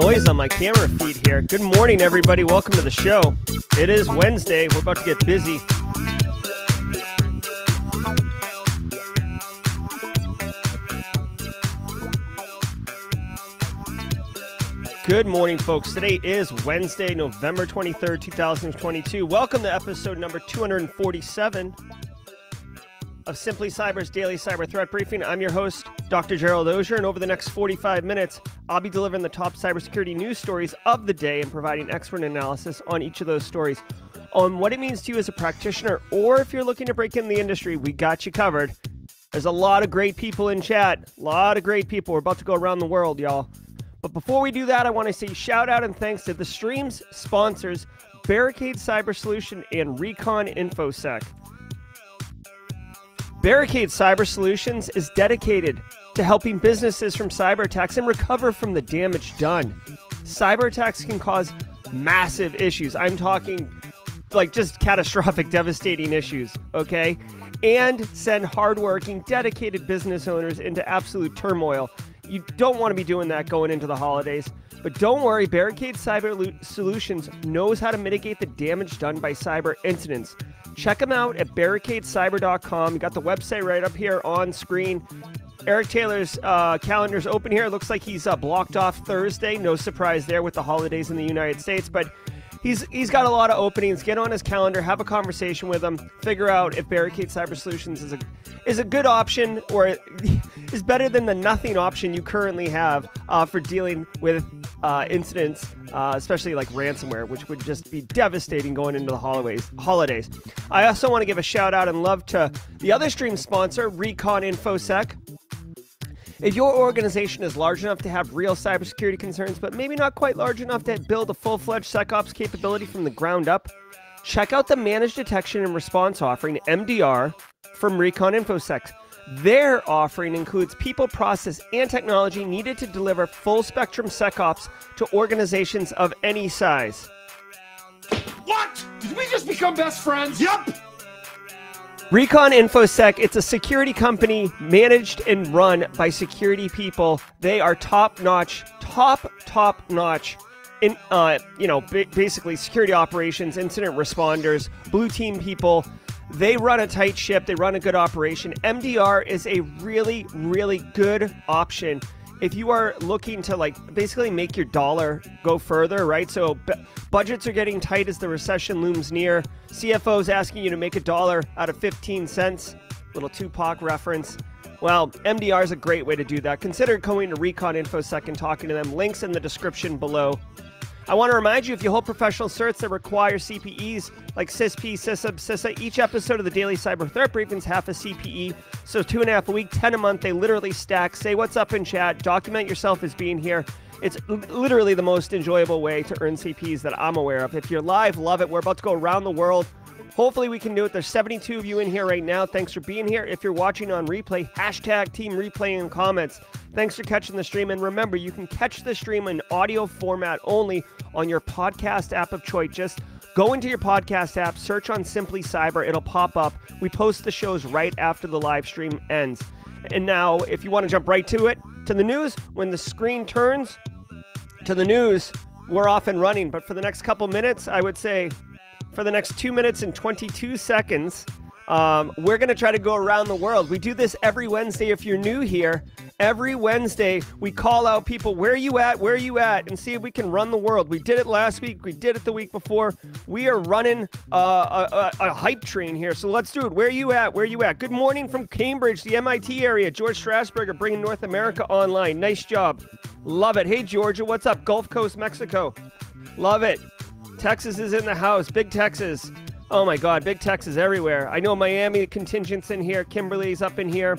noise on my camera feed here. Good morning, everybody. Welcome to the show. It is Wednesday. We're about to get busy. Good morning, folks. Today is Wednesday, November 23rd, 2022. Welcome to episode number 247 of Simply Cyber's daily cyber threat briefing. I'm your host, Dr. Gerald Auger, and over the next 45 minutes, I'll be delivering the top cybersecurity news stories of the day and providing expert analysis on each of those stories. On what it means to you as a practitioner, or if you're looking to break in the industry, we got you covered. There's a lot of great people in chat, a lot of great people. We're about to go around the world, y'all. But before we do that, I want to say shout out and thanks to the stream's sponsors, Barricade Cyber Solution and Recon InfoSec. Barricade Cyber Solutions is dedicated to helping businesses from cyber attacks and recover from the damage done. Cyber attacks can cause massive issues. I'm talking like just catastrophic, devastating issues, okay? And send hardworking, dedicated business owners into absolute turmoil. You don't want to be doing that going into the holidays. But don't worry, Barricade Cyber Solutions knows how to mitigate the damage done by cyber incidents. Check them out at barricadecyber.com. You got the website right up here on screen. Eric Taylor's uh, calendar's open here. It looks like he's uh, blocked off Thursday. No surprise there with the holidays in the United States, but he's he's got a lot of openings. Get on his calendar, have a conversation with him, figure out if Barricade Cyber Solutions is a is a good option or is better than the nothing option you currently have uh, for dealing with uh, incidents, uh, especially like ransomware, which would just be devastating going into the holidays. Holidays. I also want to give a shout out and love to the other stream sponsor, Recon InfoSec. If your organization is large enough to have real cybersecurity concerns, but maybe not quite large enough to build a full fledged SecOps capability from the ground up, check out the Managed Detection and Response offering, MDR, from Recon InfoSec. Their offering includes people, process, and technology needed to deliver full spectrum SecOps to organizations of any size. What? Did we just become best friends? Yep. Recon InfoSec, it's a security company managed and run by security people. They are top notch, top, top notch in, uh, you know, basically security operations, incident responders, blue team people. They run a tight ship. They run a good operation. MDR is a really, really good option if you are looking to like basically make your dollar go further, right? So budgets are getting tight as the recession looms near. CFO's asking you to make a dollar out of 15 cents. Little Tupac reference. Well, MDR is a great way to do that. Consider going to Recon InfoSec and talking to them. Links in the description below. I want to remind you if you hold professional certs that require CPEs like CISSP, CISA, CISA, each episode of the Daily Cyber Threat Briefing is half a CPE. So two and a half a week, 10 a month. They literally stack. Say what's up in chat. Document yourself as being here. It's literally the most enjoyable way to earn CPs that I'm aware of. If you're live, love it. We're about to go around the world. Hopefully, we can do it. There's 72 of you in here right now. Thanks for being here. If you're watching on replay, hashtag team replay in comments. Thanks for catching the stream. And remember, you can catch the stream in audio format only on your podcast app of choice. Just go into your podcast app, search on Simply Cyber, it'll pop up. We post the shows right after the live stream ends. And now, if you want to jump right to it, to the news, when the screen turns to the news, we're off and running. But for the next couple minutes, I would say for the next two minutes and 22 seconds, um, we're going to try to go around the world. We do this every Wednesday if you're new here. Every Wednesday, we call out people, where are you at? Where are you at? And see if we can run the world. We did it last week. We did it the week before. We are running uh, a, a, a, hype train here. So let's do it. Where are you at? Where are you at? Good morning from Cambridge, the MIT area. George Strasberger bringing North America online. Nice job. Love it. Hey, Georgia, what's up? Gulf Coast, Mexico. Love it. Texas is in the house. Big Texas. Oh my God, Big Texas everywhere. I know Miami contingent's in here. Kimberly's up in here.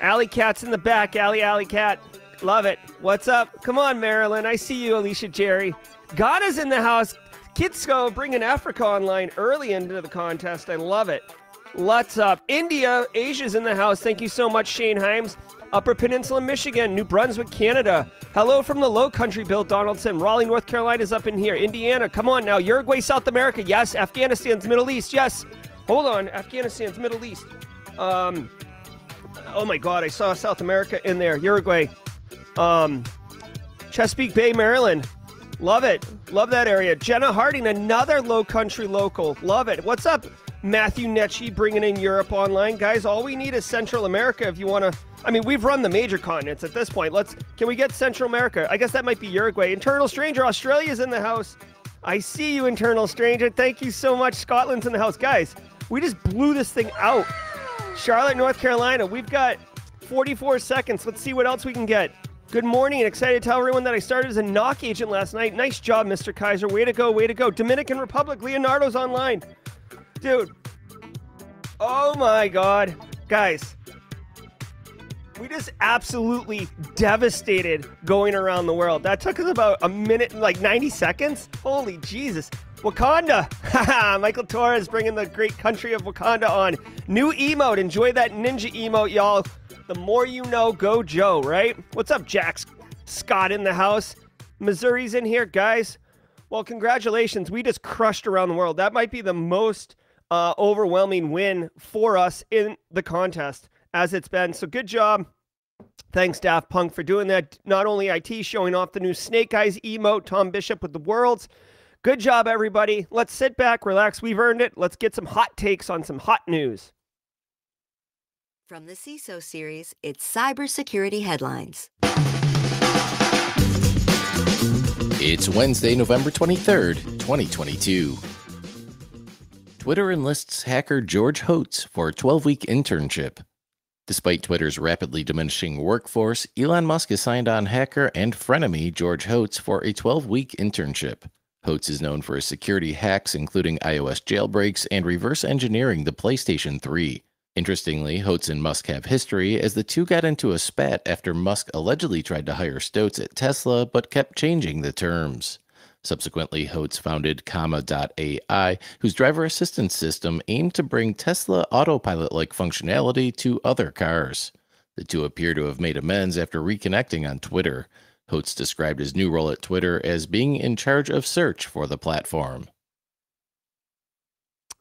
Alley Cat's in the back. Alley, Alley Cat. Love it. What's up? Come on, Marilyn. I see you, Alicia Jerry. Ghana's in the house. Kitsko bringing Africa online early into the contest. I love it. What's up? India, Asia's in the house. Thank you so much, Shane Himes. Upper Peninsula, Michigan, New Brunswick, Canada. Hello from the Low Country, Bill Donaldson. Raleigh, North Carolina's up in here. Indiana, come on now. Uruguay, South America. Yes. Afghanistan's Middle East. Yes. Hold on. Afghanistan's Middle East. Um, Oh my God, I saw South America in there. Uruguay. Um, Chesapeake Bay, Maryland. Love it. Love that area. Jenna Harding, another low country local. Love it. What's up, Matthew Netchi, bringing in Europe online? Guys, all we need is Central America if you want to. I mean, we've run the major continents at this point. Let's. Can we get Central America? I guess that might be Uruguay. Internal Stranger, Australia's in the house. I see you, Internal Stranger. Thank you so much. Scotland's in the house. Guys, we just blew this thing out. Charlotte, North Carolina. We've got 44 seconds. Let's see what else we can get. Good morning and excited to tell everyone that I started as a NOC agent last night. Nice job, Mr. Kaiser. Way to go, way to go. Dominican Republic, Leonardo's online. Dude. Oh my God. Guys, we just absolutely devastated going around the world. That took us about a minute, like 90 seconds. Holy Jesus. Wakanda. Michael Torres bringing the great country of Wakanda on. New emote. Enjoy that ninja emote, y'all. The more you know, go Joe, right? What's up, Jack Scott in the house? Missouri's in here, guys. Well, congratulations. We just crushed around the world. That might be the most uh, overwhelming win for us in the contest as it's been. So good job. Thanks, Daft Punk, for doing that. Not only IT showing off the new Snake Eyes emote, Tom Bishop with the worlds. Good job, everybody. Let's sit back, relax. We've earned it. Let's get some hot takes on some hot news. From the CISO series, it's cybersecurity headlines. It's Wednesday, November 23rd, 2022. Twitter enlists hacker George Hotz for a 12 week internship. Despite Twitter's rapidly diminishing workforce, Elon Musk has signed on hacker and frenemy George Hotz for a 12 week internship. Hotz is known for his security hacks, including iOS jailbreaks and reverse engineering the PlayStation 3. Interestingly, Hotz and Musk have history as the two got into a spat after Musk allegedly tried to hire Hotz at Tesla but kept changing the terms. Subsequently, Hotz founded Comma.ai, whose driver assistance system aimed to bring Tesla autopilot like functionality to other cars. The two appear to have made amends after reconnecting on Twitter. Hotz described his new role at Twitter as being in charge of search for the platform.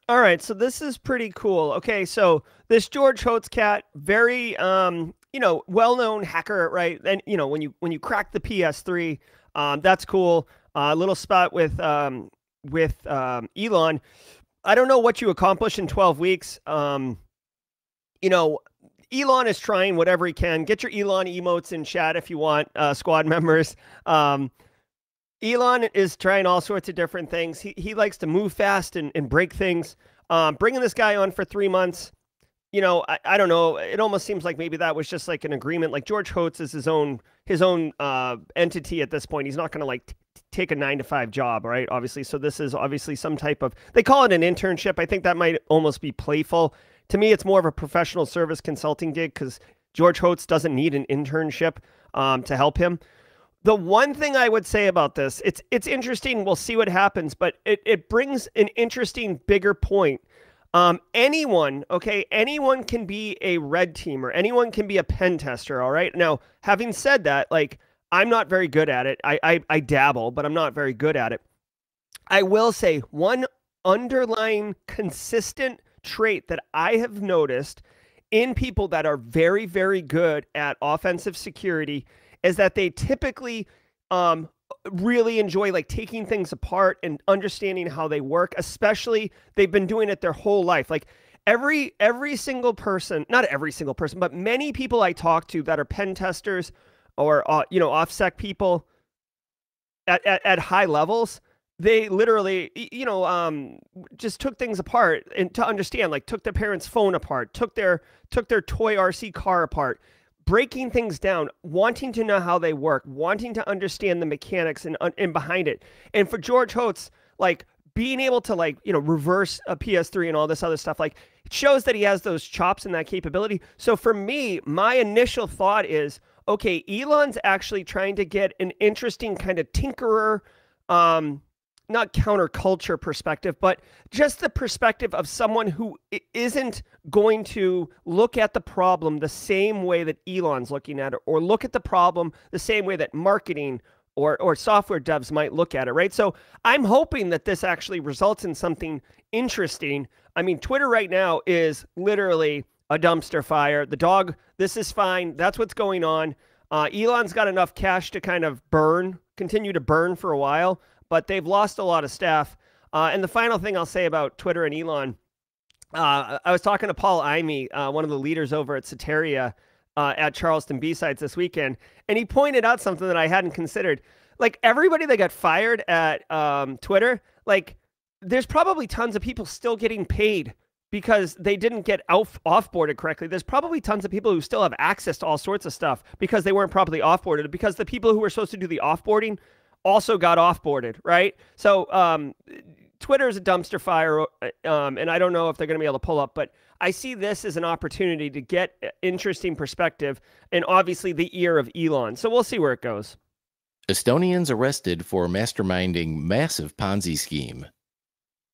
All right, so this is pretty cool. Okay, so this George Hotz cat, very um, you know, well-known hacker, right? And you know, when you when you crack the PS3, um, that's cool. A uh, little spot with um with um Elon. I don't know what you accomplished in 12 weeks. Um, you know, Elon is trying whatever he can. Get your Elon emotes in chat if you want, uh, squad members. Um, Elon is trying all sorts of different things. He he likes to move fast and, and break things. Um, bringing this guy on for three months, you know, I, I don't know. It almost seems like maybe that was just like an agreement. Like George Hotz is his own his own uh, entity at this point. He's not going to like take a nine to five job, right? Obviously, so this is obviously some type of they call it an internship. I think that might almost be playful. To me, it's more of a professional service consulting gig because George Hotz doesn't need an internship um, to help him. The one thing I would say about this, it's it's interesting. We'll see what happens, but it, it brings an interesting bigger point. Um, anyone, okay, anyone can be a red teamer. Anyone can be a pen tester. All right. Now, having said that, like I'm not very good at it. I I, I dabble, but I'm not very good at it. I will say one underlying consistent trait that I have noticed in people that are very very good at offensive security is that they typically um, really enjoy like taking things apart and understanding how they work especially they've been doing it their whole life like every every single person not every single person but many people i talk to that are pen testers or uh, you know offsec people at, at, at high levels they literally you know um, just took things apart and to understand like took their parents phone apart took their took their toy rc car apart breaking things down, wanting to know how they work, wanting to understand the mechanics and, and behind it. And for George Hotz, like being able to like, you know, reverse a PS3 and all this other stuff, like it shows that he has those chops and that capability. So for me, my initial thought is, okay, Elon's actually trying to get an interesting kind of tinkerer, um, not counterculture perspective, but just the perspective of someone who isn't going to look at the problem the same way that Elon's looking at it, or look at the problem the same way that marketing or, or software devs might look at it, right? So I'm hoping that this actually results in something interesting. I mean, Twitter right now is literally a dumpster fire. The dog, this is fine. That's what's going on. Uh, Elon's got enough cash to kind of burn, continue to burn for a while, but they've lost a lot of staff. Uh, and the final thing I'll say about Twitter and Elon, uh, I was talking to Paul Imey, uh, one of the leaders over at Soteria uh, at Charleston B-Sides this weekend, and he pointed out something that I hadn't considered. Like everybody that got fired at um, Twitter, like there's probably tons of people still getting paid because they didn't get off offboarded correctly. There's probably tons of people who still have access to all sorts of stuff because they weren't properly offboarded. Because the people who were supposed to do the offboarding also got offboarded, right? So um, Twitter is a dumpster fire, uh, um, and I don't know if they're going to be able to pull up, but I see this as an opportunity to get uh, interesting perspective, and obviously the ear of Elon. So we'll see where it goes. Estonians arrested for masterminding massive Ponzi scheme.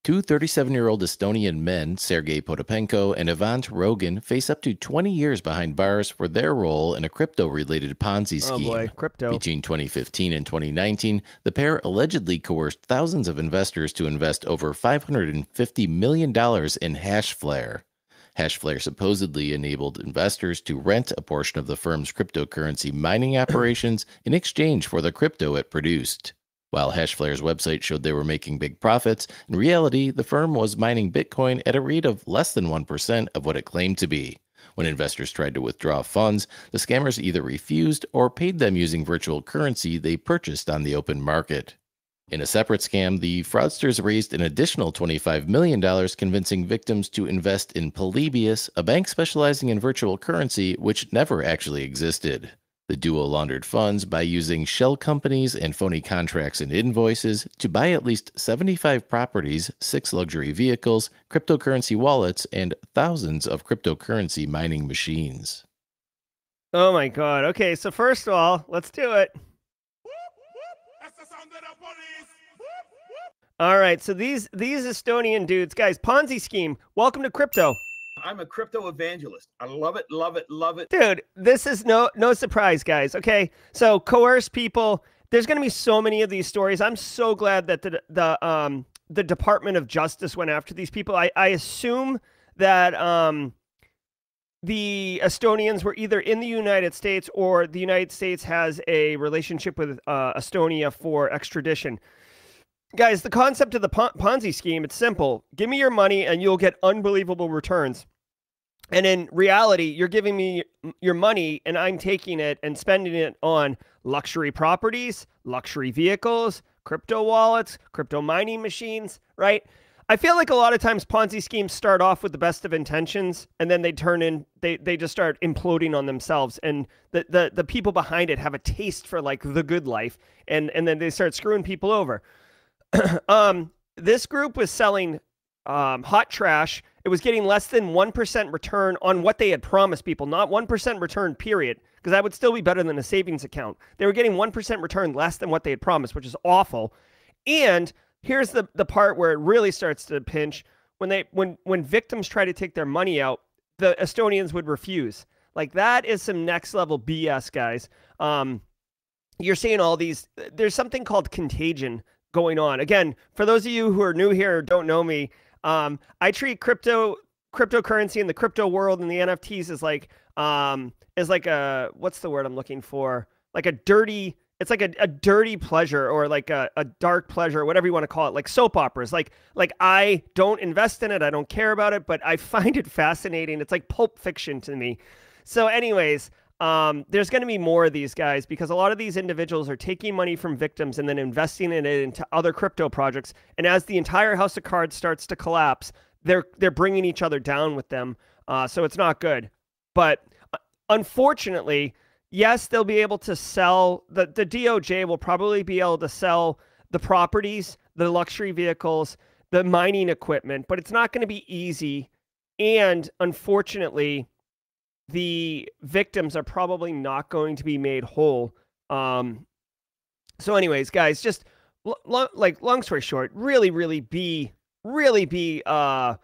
Two 37 year old Estonian men, Sergei Potapenko and Ivan Turogin, face up to 20 years behind bars for their role in a crypto related Ponzi oh, scheme. Oh boy, crypto. Between 2015 and 2019, the pair allegedly coerced thousands of investors to invest over $550 million in Hashflare. Hashflare supposedly enabled investors to rent a portion of the firm's cryptocurrency mining operations in exchange for the crypto it produced. While Hashflare's website showed they were making big profits, in reality, the firm was mining Bitcoin at a rate of less than 1% of what it claimed to be. When investors tried to withdraw funds, the scammers either refused or paid them using virtual currency they purchased on the open market. In a separate scam, the fraudsters raised an additional $25 million, convincing victims to invest in Polybius, a bank specializing in virtual currency which never actually existed. The duo laundered funds by using shell companies and phony contracts and invoices to buy at least 75 properties, six luxury vehicles, cryptocurrency wallets, and thousands of cryptocurrency mining machines. Oh my god. Okay, so first of all, let's do it. All right, so these these Estonian dudes, guys, Ponzi scheme. Welcome to crypto. I'm a crypto evangelist. I love it, love it, love it. Dude, this is no no surprise, guys. Okay, so coerce people. There's going to be so many of these stories. I'm so glad that the the um the Department of Justice went after these people. I I assume that um the Estonians were either in the United States or the United States has a relationship with uh, Estonia for extradition. Guys, the concept of the Ponzi scheme, it's simple. Give me your money and you'll get unbelievable returns. And in reality, you're giving me your money and I'm taking it and spending it on luxury properties, luxury vehicles, crypto wallets, crypto mining machines, right? I feel like a lot of times Ponzi schemes start off with the best of intentions and then they turn in they they just start imploding on themselves and the the the people behind it have a taste for like the good life and and then they start screwing people over. um this group was selling um, hot trash it was getting less than 1% return on what they had promised people, not 1% return, period, because that would still be better than a savings account. They were getting 1% return less than what they had promised, which is awful. And here's the, the part where it really starts to pinch when they when when victims try to take their money out, the Estonians would refuse. Like that is some next level BS, guys. Um, you're seeing all these. There's something called contagion going on. Again, for those of you who are new here or don't know me, um, I treat crypto cryptocurrency in the crypto world and the NFTs is like um is like a what's the word I'm looking for? Like a dirty it's like a, a dirty pleasure or like a, a dark pleasure whatever you want to call it like soap operas. Like like i don't invest in it i don't care about it but i find it fascinating. It's like pulp fiction to me. So anyways um, there's going to be more of these guys because a lot of these individuals are taking money from victims and then investing in it into other crypto projects. And as the entire house of cards starts to collapse, they're they're bringing each other down with them. Uh, so it's not good. But uh, unfortunately, yes, they'll be able to sell the the DOJ will probably be able to sell the properties, the luxury vehicles, the mining equipment, but it's not going to be easy. And unfortunately, the victims are probably not going to be made whole. Um, so, anyways, guys, just lo- like long story short, really, really be, really be, uh,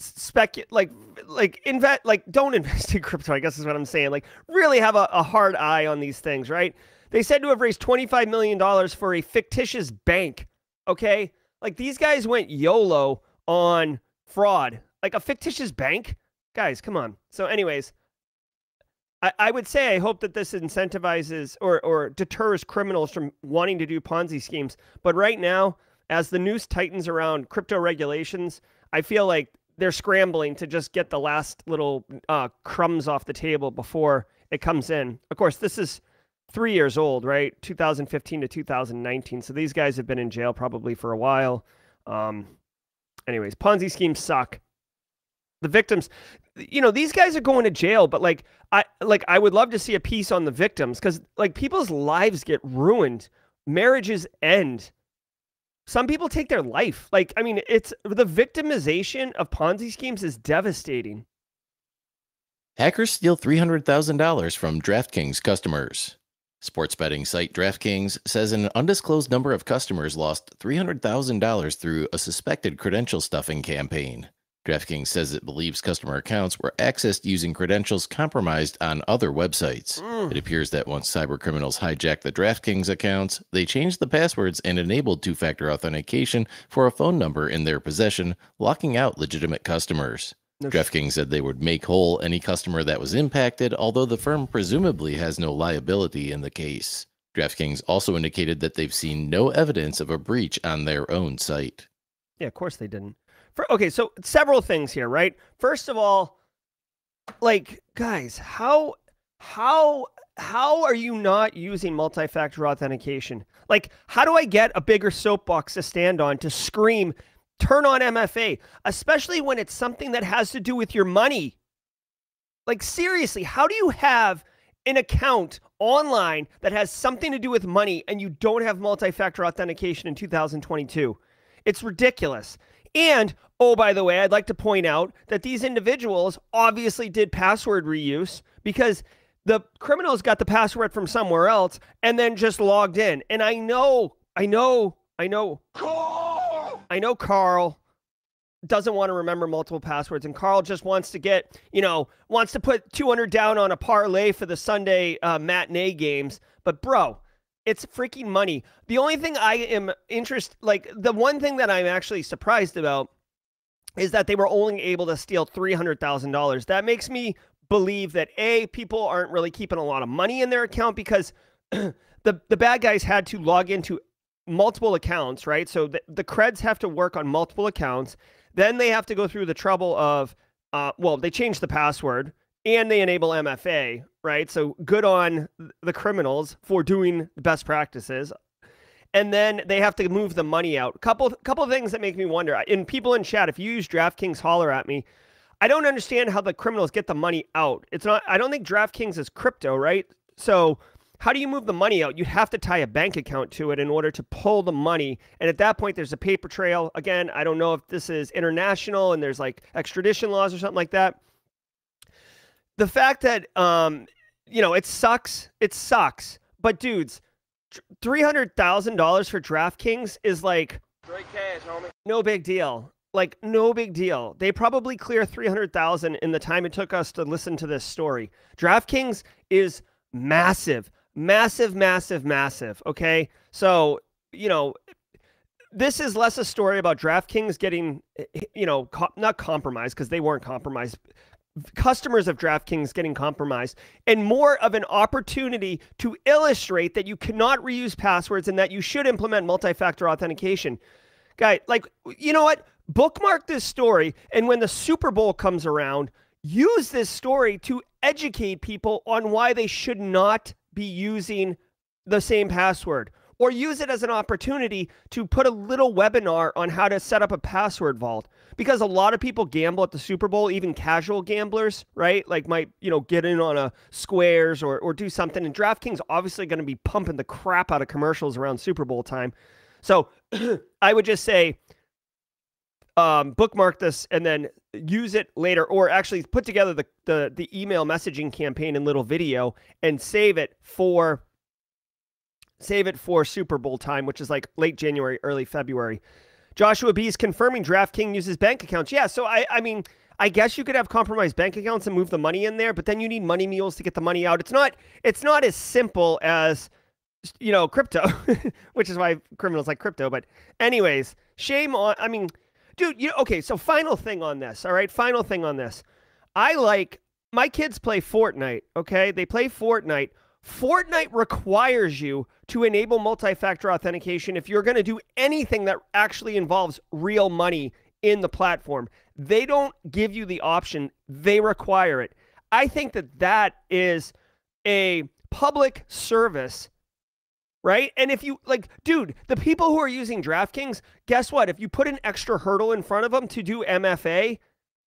spec like like invest like don't invest in crypto i guess is what i'm saying like really have a, a hard eye on these things right they said to have raised 25 million dollars for a fictitious bank okay like these guys went yolo on fraud like a fictitious bank Guys, come on. So, anyways, I, I would say I hope that this incentivizes or or deters criminals from wanting to do Ponzi schemes. But right now, as the noose tightens around crypto regulations, I feel like they're scrambling to just get the last little uh, crumbs off the table before it comes in. Of course, this is three years old, right? 2015 to 2019. So these guys have been in jail probably for a while. Um, anyways, Ponzi schemes suck. The victims, you know, these guys are going to jail, but like I like I would love to see a piece on the victims because like people's lives get ruined, marriages end. Some people take their life. Like, I mean, it's the victimization of Ponzi schemes is devastating. Hackers steal $300,000 from DraftKings customers. Sports betting site DraftKings says an undisclosed number of customers lost $300,000 through a suspected credential stuffing campaign. DraftKings says it believes customer accounts were accessed using credentials compromised on other websites. Mm. It appears that once cybercriminals hijacked the DraftKings accounts, they changed the passwords and enabled two factor authentication for a phone number in their possession, locking out legitimate customers. No DraftKings said they would make whole any customer that was impacted, although the firm presumably has no liability in the case. DraftKings also indicated that they've seen no evidence of a breach on their own site. Yeah, of course they didn't. For, okay, so several things here, right? First of all, like guys, how how how are you not using multi-factor authentication? Like, how do I get a bigger soapbox to stand on to scream turn on MFA, especially when it's something that has to do with your money. Like, seriously, how do you have an account online that has something to do with money and you don't have multi factor authentication in 2022? It's ridiculous. And, oh, by the way, I'd like to point out that these individuals obviously did password reuse because the criminals got the password from somewhere else and then just logged in. And I know, I know, I know. I know Carl doesn't want to remember multiple passwords and Carl just wants to get, you know, wants to put 200 down on a parlay for the Sunday uh, matinee games. But bro, it's freaking money. The only thing I am interested like the one thing that I'm actually surprised about is that they were only able to steal $300,000. That makes me believe that A, people aren't really keeping a lot of money in their account because the the bad guys had to log into multiple accounts, right? So the, the creds have to work on multiple accounts. Then they have to go through the trouble of, uh, well, they change the password and they enable MFA, right? So good on the criminals for doing the best practices. And then they have to move the money out. Couple couple things that make me wonder. And people in chat, if you use DraftKings, holler at me. I don't understand how the criminals get the money out. It's not. I don't think DraftKings is crypto, right? So how do you move the money out? You have to tie a bank account to it in order to pull the money. And at that point, there's a paper trail. Again, I don't know if this is international and there's like extradition laws or something like that. The fact that, um, you know, it sucks. It sucks. But dudes, $300,000 for DraftKings is like cash. No big deal. Like no big deal. They probably clear 300,000 in the time it took us to listen to this story. DraftKings is massive massive, massive, massive. Okay. So, you know, this is less a story about DraftKings getting, you know, co- not compromised because they weren't compromised, customers of DraftKings getting compromised, and more of an opportunity to illustrate that you cannot reuse passwords and that you should implement multi factor authentication. Guy, like, you know what? Bookmark this story, and when the Super Bowl comes around, use this story to educate people on why they should not be using the same password or use it as an opportunity to put a little webinar on how to set up a password vault because a lot of people gamble at the Super Bowl, even casual gamblers, right? Like might, you know, get in on a squares or or do something and DraftKings obviously going to be pumping the crap out of commercials around Super Bowl time. So, I would just say um, bookmark this and then use it later or actually put together the, the the email messaging campaign in little video and save it for save it for Super Bowl time, which is like late January, early February. Joshua B is confirming DraftKings uses bank accounts. Yeah, so I I mean I guess you could have compromised bank accounts and move the money in there, but then you need money mules to get the money out. It's not it's not as simple as you know crypto, which is why criminals like crypto. But anyways, shame on. I mean, dude. You okay? So final thing on this. All right, final thing on this. I like my kids play Fortnite, okay? They play Fortnite. Fortnite requires you to enable multi factor authentication if you're going to do anything that actually involves real money in the platform. They don't give you the option, they require it. I think that that is a public service, right? And if you like, dude, the people who are using DraftKings, guess what? If you put an extra hurdle in front of them to do MFA,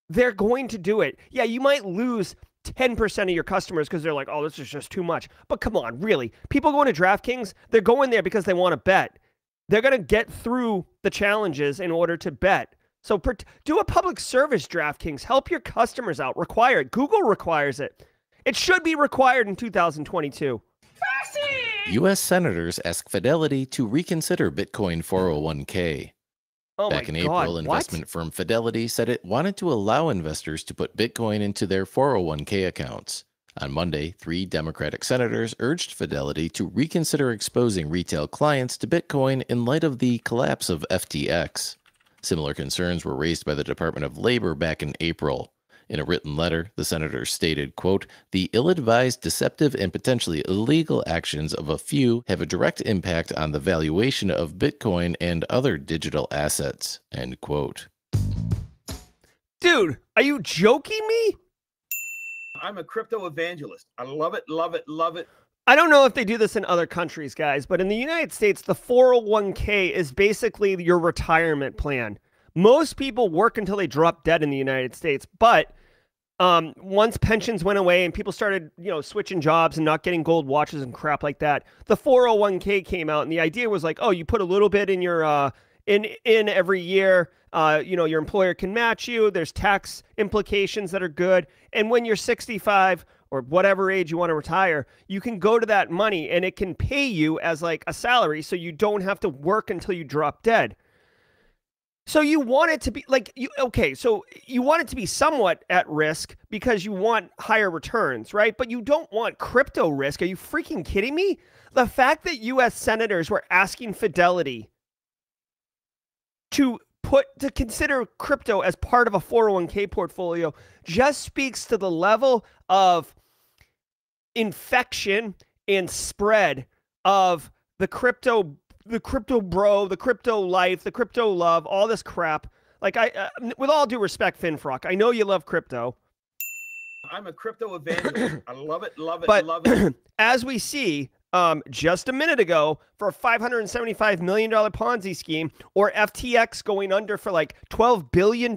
they're going to do it. Yeah, you might lose 10% of your customers because they're like, oh, this is just too much. But come on, really? People going to DraftKings, they're going there because they want to bet. They're going to get through the challenges in order to bet. So per- do a public service DraftKings. Help your customers out. Require it. Google requires it. It should be required in 2022. U.S. senators ask Fidelity to reconsider Bitcoin 401k. Oh Back in my April, investment What? firm Fidelity said it wanted to allow investors to put Bitcoin into their 401k accounts. On Monday, three Democratic senators urged Fidelity to reconsider exposing retail clients to Bitcoin in light of the collapse of FTX. Similar concerns were raised by the Department of Labor back in April. In a written letter, the senator stated, quote, "The ill-advised, deceptive, and potentially illegal actions of a few have a direct impact on the valuation of Bitcoin and other digital assets." End quote. Dude, are you joking me? I'm a crypto evangelist. I love it, love it, love it. I don't know if they do this in other countries, guys, but in the United States, the 401k is basically your retirement plan. Most people work until they drop dead in the United States, but um, once pensions went away and people started, you know, switching jobs and not getting gold watches and crap like that, the 401k came out, and the idea was like, oh, you put a little bit in your uh, in in every year. Uh, you know, your employer can match you. There's tax implications that are good, and when you're 65 or whatever age you want to retire, you can go to that money and it can pay you as like a salary, so you don't have to work until you drop dead. So you want it to be like you okay, so you want it to be somewhat at risk because you want higher returns, right? But you don't want crypto risk. Are you freaking kidding me? The fact that US senators were asking Fidelity to put to consider crypto as part of a 401k portfolio just speaks to the level of infection and spread of the crypto the crypto bro, the crypto life, the crypto love, all this crap. Like I, uh, with all due respect, Finfrock, I know you love crypto, I'm a crypto evangelist. I love it, love it, but love it. as we see um, just a minute ago for a $575 million Ponzi scheme or FTX going under for like $12 billion,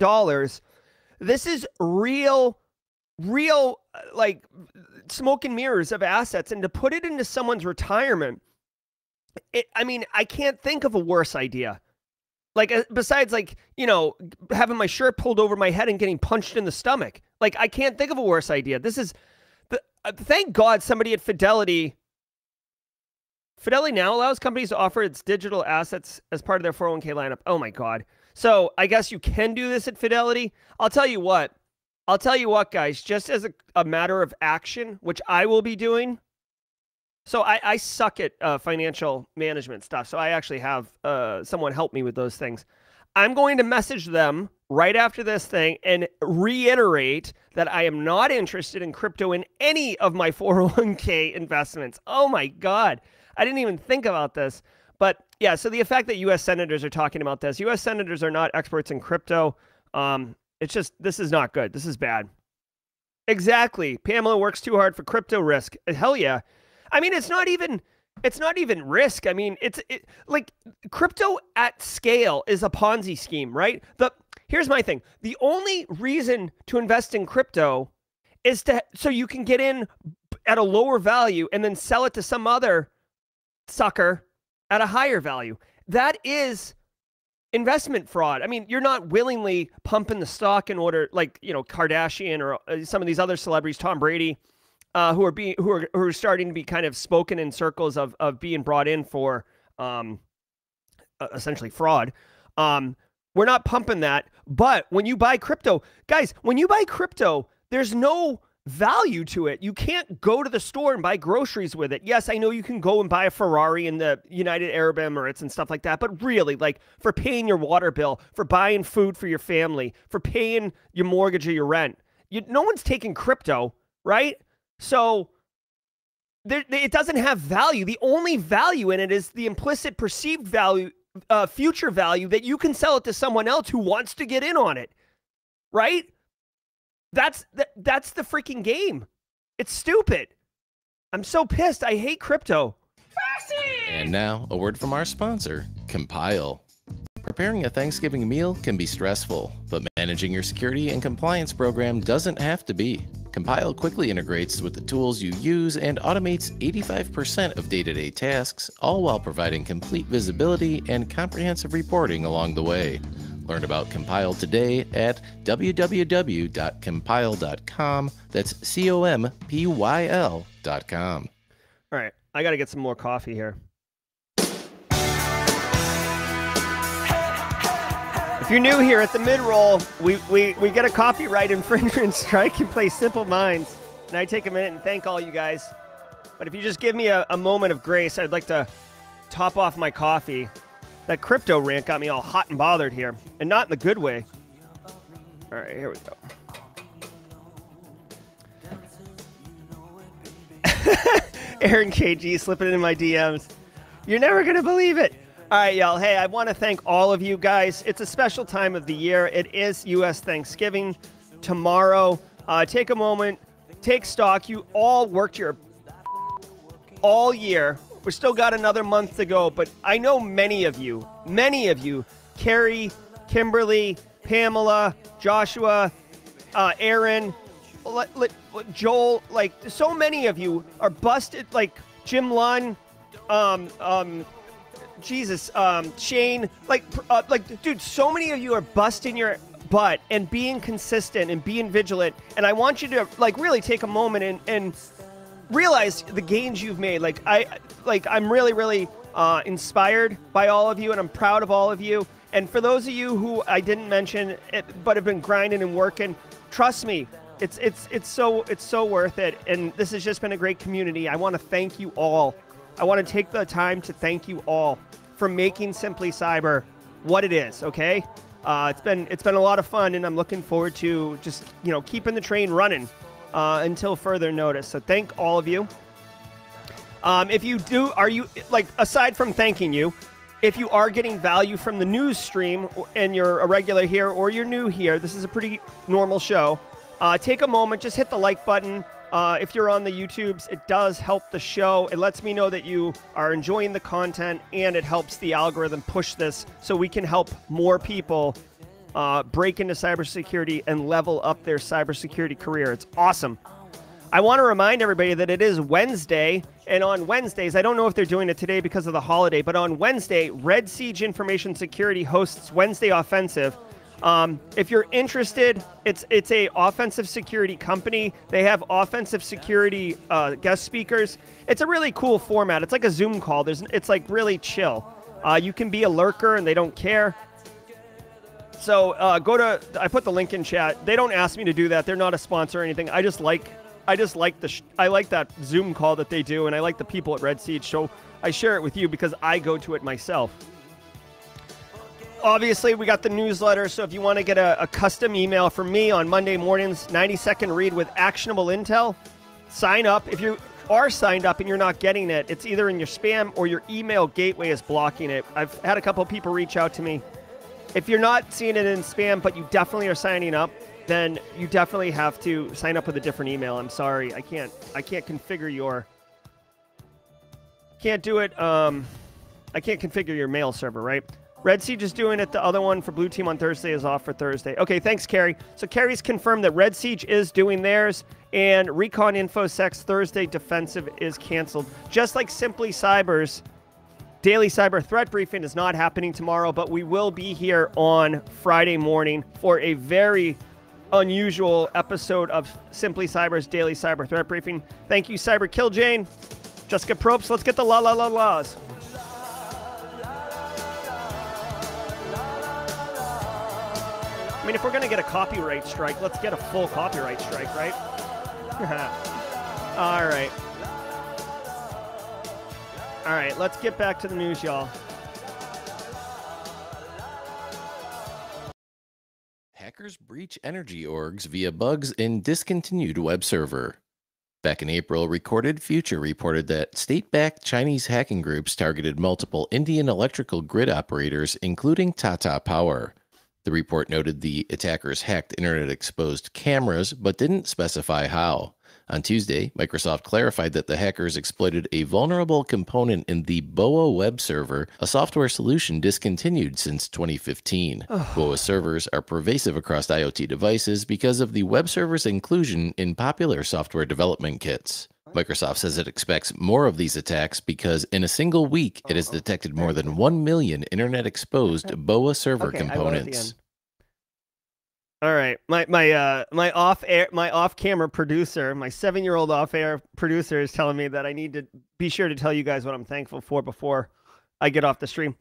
this is real, real, uh, like smoke and mirrors of assets. And to put it into someone's retirement, it, I mean, I can't think of a worse idea. Like, uh, besides, like, you know, having my shirt pulled over my head and getting punched in the stomach. Like, I can't think of a worse idea. This is, the, uh, thank God somebody at Fidelity Fidelity now allows companies to offer its digital assets as part of their 401k lineup. Oh my God. So I guess you can do this at Fidelity. I'll tell you what. I'll tell you what, guys, just as a, a matter of action, which I will be doing. So I, I suck at uh, financial management stuff. So I actually have uh, someone help me with those things. I'm going to message them right after this thing and reiterate that I am not interested in crypto in any of my 401k investments. Oh my God. I didn't even think about this. But yeah, so the fact that US senators are talking about this, US senators are not experts in crypto. Um, it's just, this is not good. This is bad. Exactly. Pamela works too hard for crypto risk. Hell yeah. I mean, it's not even it's not even risk. I mean, it's it, like crypto at scale is a Ponzi scheme, right? The here's my thing. The only reason to invest in crypto is to so you can get in at a lower value and then sell it to some other sucker at a higher value. That is investment fraud. I mean, you're not willingly pumping the stock in order, like you know, Kardashian or uh, some of these other celebrities, Tom Brady, uh, who are being who are who are starting to be kind of spoken in circles of of being brought in for um, essentially fraud. Um, we're not pumping that, but when you buy crypto, guys, when you buy crypto, there's no value to it. You can't go to the store and buy groceries with it. Yes, I know you can go and buy a Ferrari in the United Arab Emirates and stuff like that, but really, like for paying your water bill, for buying food for your family, for paying your mortgage or your rent, You, no one's taking crypto, right? So there, it doesn't have value. The only value in it is the implicit perceived value, uh, future value that you can sell it to someone else who wants to get in on it, right? That's that, that's the freaking game. It's stupid. I'm so pissed. I hate crypto. And now, a word from our sponsor, Compyl. Preparing a Thanksgiving meal can be stressful, but managing your security and compliance program doesn't have to be. Compyl quickly integrates with the tools you use and automates 85% of day to day tasks, all while providing complete visibility and comprehensive reporting along the way. Learn about Compyl today at www.compyl.com. That's C O M P Y L.com. All right, I got to get some more coffee here. You're new here at the mid roll, we, we, we get a copyright infringement strike and play Simple Minds. And I take a minute and thank all you guys. But if you just give me a, a moment of grace, I'd like to top off my coffee. That crypto rant got me all hot and bothered here, and not in the good way. All right, here we go. Aaron KG slipping in my DMs. You're never going to believe it. All right, y'all. Hey, I want to thank all of you guys. It's a special time of the year. It is U.S. Thanksgiving tomorrow. Uh, take a moment, take stock. You all worked your all year. We still got another month to go, but I know many of you, many of you, Carrie, Kimberly, Pamela, Joshua, uh, Aaron, Joel, like so many of you are busted. Like Jim Lunn, um, um, Jesus, um, Shane, like, uh, like, dude, so many of you are busting your butt and being consistent and being vigilant. And I want you to like really take a moment and, and realize the gains you've made. Like I, like I'm really, really uh, inspired by all of you, and I'm proud of all of you. And for those of you who I didn't mention, it, but have been grinding and working, trust me, it's it's it's so it's so worth it. And this has just been a great community. I want to thank you all I want to take the time to thank you all for making Simply Cyber what it is. Okay, uh, it's been it's been a lot of fun, and I'm looking forward to just you know keeping the train running uh, until further notice. So thank all of you. Um, if you do, are you like aside from thanking you? If you are getting value from the news stream and you're a regular here or you're new here, this is a pretty normal show. Uh, take a moment, just hit the like button, uh, if you're on the YouTubes, it does help the show. It lets me know that you are enjoying the content and it helps the algorithm push this so we can help more people uh, break into cybersecurity and level up their cybersecurity career. It's awesome. I want to remind everybody that it is Wednesday, and on Wednesdays, I don't know if they're doing it today because of the holiday, but on Wednesday, Red Siege Information Security hosts Wednesday Offensive. Um, if you're interested, it's it's a offensive security company. They have offensive security uh, guest speakers. It's a really cool format. It's like a Zoom call. There's it's like really chill. Uh, you can be a lurker and they don't care. So uh, go to I put the link in chat. They don't ask me to do that. They're not a sponsor or anything. I just like I just like the I like that Zoom call that they do, and I like the people at Red Siege. So I share it with you because I go to it myself obviously, we got the newsletter. So if you want to get a, a, custom email from me on Monday mornings, 90 second read with actionable intel, sign up. If you are signed up and you're not getting it, it's either in your spam or your email gateway is blocking it. I've had a couple people reach out to me. If you're not seeing it in spam, but you definitely are signing up, then you definitely have to sign up with a different email. I'm sorry, I can't. I can't configure your. Can't do it. Um, I can't configure your mail server, right? Red Siege is doing it. The other one for Blue Team on Thursday is off for Thursday. Okay, thanks, Carrie. So Carrie's confirmed that Red Siege is doing theirs, and Recon InfoSec's Thursday defensive is canceled. Just like Simply Cyber's daily cyber threat briefing is not happening tomorrow, but we will be here on Friday morning for a very unusual episode of Simply Cyber's daily cyber threat briefing. Thank you, Cyber Kill Jane. Jessica Probst, let's get the la la la laws. I mean, if we're going to get a copyright strike, let's get a full copyright strike, right? All right. All right, let's get back to the news, y'all. Hackers breach energy orgs via bugs in discontinued web server. Back in April, Recorded Future reported that state backed Chinese hacking groups targeted multiple Indian electrical grid operators, including Tata Power. The report noted the attackers hacked internet exposed cameras, but didn't specify how. On Tuesday, Microsoft clarified that the hackers exploited a vulnerable component in the BOA web server, a software solution discontinued since 2015. BOA servers are pervasive across IoT devices because of the web server's inclusion in popular software development kits. Microsoft says it expects more of these attacks because in a single week it has detected more than 1 million internet exposed BOA server Okay, I will at the components. All right, my my uh my off air my off camera producer, my seven year old off air producer is telling me that I need to be sure to tell you guys what I'm thankful for before I get off the stream.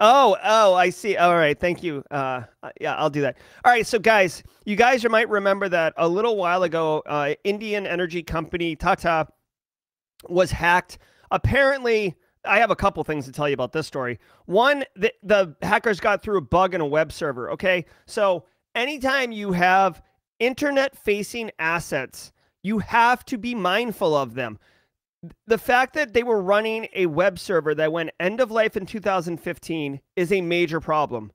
Oh, oh, I see. All right, thank you. Uh, uh, yeah, I'll do that. All right, so guys, you guys might remember that a little while ago, uh, Indian energy company Tata was hacked. Apparently, I have a couple things to tell you about this story. One, the, the hackers got through a bug in a web server. Okay, so anytime you have internet facing assets, you have to be mindful of them. The fact that they were running a web server that went end of life in 2015 is a major problem,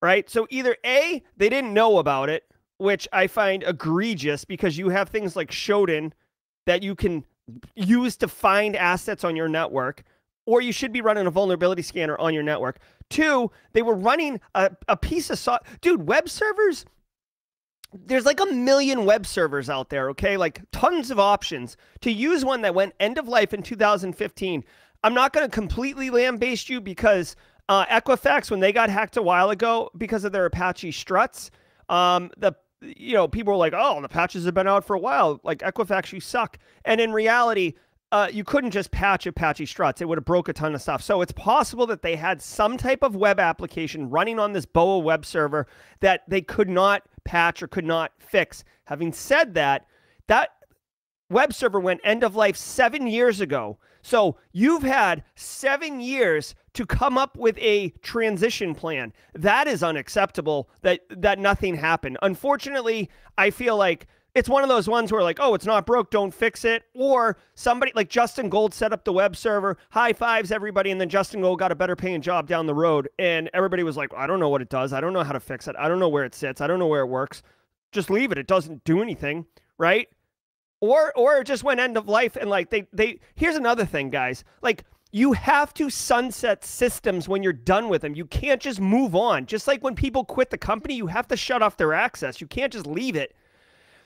right? So either A, they didn't know about it, which I find egregious because you have things like Shodan that you can use to find assets on your network, or you should be running a vulnerability scanner on your network. Two, they were running a, a piece of. Dude, web servers, there's like a million web servers out there, okay? Like tons of options. To use one that went end of life in 2015, I'm not going to completely lambaste you because uh, Equifax, when they got hacked a while ago because of their Apache struts, um, the you know people were like, oh, the patches have been out for a while. Like Equifax, you suck. And in reality, uh, you couldn't just patch Apache struts. It would have broke a ton of stuff. So it's possible that they had some type of web application running on this BOA web server that they could not patch or could not fix. Having said that, that web server went end of life seven years ago. So you've had seven years to come up with a transition plan. That is unacceptable that that nothing happened. Unfortunately, I feel like it's one of those ones where like, oh, it's not broke, don't fix it. Or somebody like Justin Gold set up the web server, high fives everybody, and then Justin Gold got a better paying job down the road. And everybody was like, I don't know what it does. I don't know how to fix it. I don't know where it sits. I don't know where it works. Just leave it. It doesn't do anything, right? Or or it just went end of life and like they they here's another thing, guys. Like you have to sunset systems when you're done with them. You can't just move on. Just like when people quit the company, you have to shut off their access. You can't just leave it.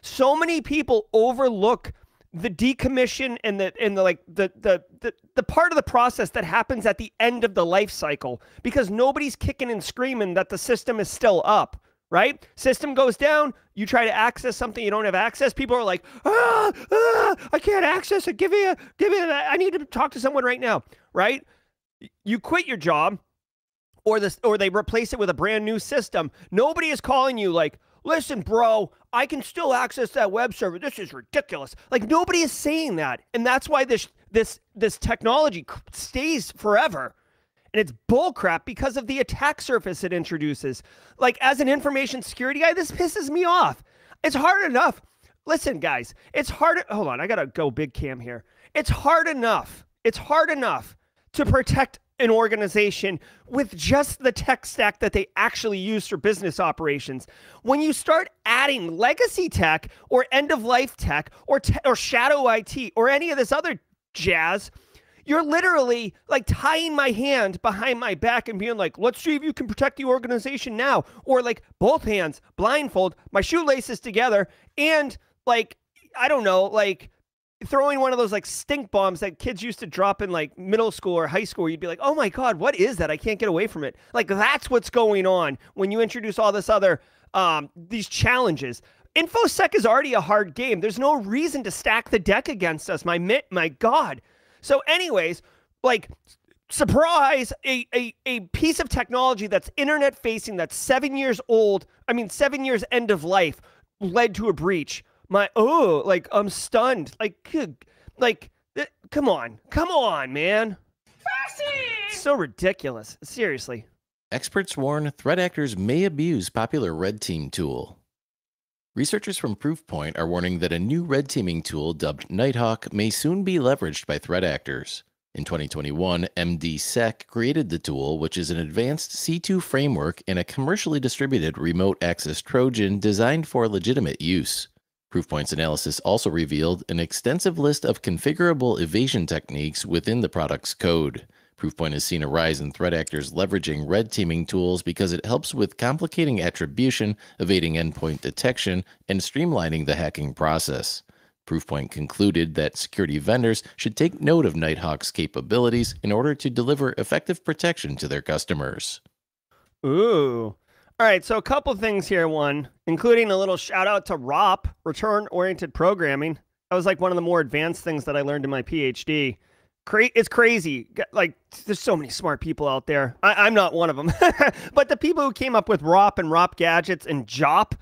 So many people overlook the decommission and the and the like the, the the the part of the process that happens at the end of the life cycle because nobody's kicking and screaming that the system is still up right? System goes down you try to access something you don't have access people are like ah, ah i can't access it give me a give me a, i need to talk to someone right now right? You quit your job or this or they replace it with a brand new system. Nobody is calling you like listen bro i can still access that web server. This is ridiculous. Like nobody is saying that. And that's why this this this technology stays forever. And it's bullcrap because of the attack surface it introduces. Like as an information security guy this pisses me off. It's hard enough. Listen guys it's hard hold on i gotta go big cam here. It's hard enough it's hard enough to protect an organization with just the tech stack that they actually use for business operations. When you start adding legacy tech or end of life tech or te- or shadow IT or any of this other jazz, you're literally like tying my hand behind my back and being like, let's see if you can protect the organization now. Or like both hands, blindfold, my shoelaces together, and like, I don't know, like throwing one of those like stink bombs that kids used to drop in like middle school or high school, you'd be like, oh my God, what is that? I can't get away from it. Like that's what's going on when you introduce all this other, um, these challenges. InfoSec is already a hard game. There's no reason to stack the deck against us. My my God. So, anyways, like surprise, a, a, a piece of technology that's internet facing, that's seven years old, I mean, seven years end of life, led to a breach my oh like i'm stunned like like th- come on come on man so ridiculous seriously experts warn threat actors may abuse popular red team tool. Researchers from Proofpoint are warning that a new red teaming tool dubbed Nighthawk may soon be leveraged by threat actors. In 2021, MDSec created the tool, which is an advanced C2 framework and a commercially distributed remote access Trojan designed for legitimate use. Proofpoint's analysis also revealed an extensive list of configurable evasion techniques within the product's code. Proofpoint has seen a rise in threat actors leveraging red teaming tools because it helps with complicating attribution, evading endpoint detection, and streamlining the hacking process. Proofpoint concluded that security vendors should take note of Nighthawk's capabilities in order to deliver effective protection to their customers. Ooh. All right, so a couple things here. One, including a little shout out to ROP, return oriented programming. That was like one of the more advanced things that I learned in my PhD. Cra- it's crazy. Like, there's so many smart people out there. I- am not one of them. but the people who came up with ROP and ROP gadgets and JOP,